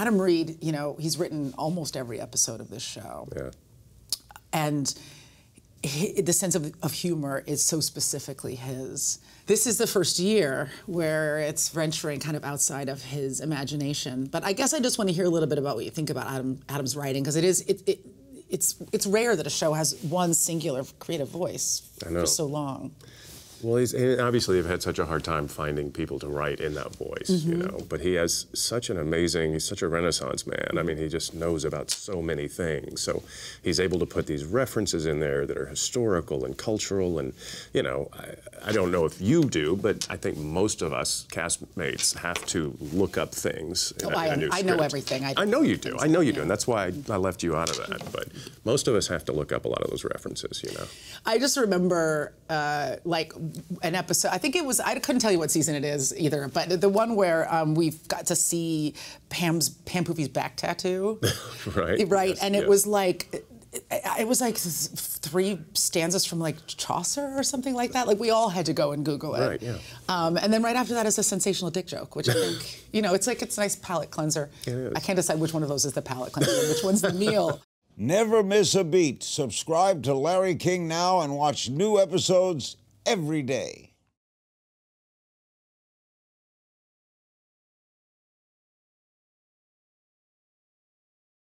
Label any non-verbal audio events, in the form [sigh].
Adam Reed, you know, he's written almost every episode of this show. Yeah. And he, the sense of, of humor is so specifically his. This is the first year where it's venturing kind of outside of his imagination. But I guess I just want to hear a little bit about what you think about Adam Adam's writing because it is it, it it's it's rare that a show has one singular creative voice I know. for so long. Well, he's obviously have had such a hard time finding people to write in that voice, you Mm-hmm. know. But he has such an amazing, he's such a renaissance man. I mean, he just knows about so many things. So he's able to put these references in there that are historical and cultural. And, you know, I, I don't know if you do, but I think most of us castmates have to look up things. in Oh, I- in a new I know everything. I- I know you do. I know you do. And that's why I, I left you out of that. But most of us have to look up a lot of those references, you know. I just remember uh, like an episode. I think it was. I couldn't tell you what season it is either, but the one where um, we've got to see Pam's Pam Poovey's back tattoo, [laughs] Right? right? Yes, and it yes. was like. It, it was like three stanzas from like Chaucer or something like that. Like we all had to go and Google it. Right, yeah. Um, and then right after that is a sensational dick joke, which I [laughs] think you know it's like it's a nice palate cleanser. It is. I can't decide which one of those is the palate cleanser and which one's the meal. [laughs] Never miss a beat. Subscribe to Larry King now and watch new episodes every day.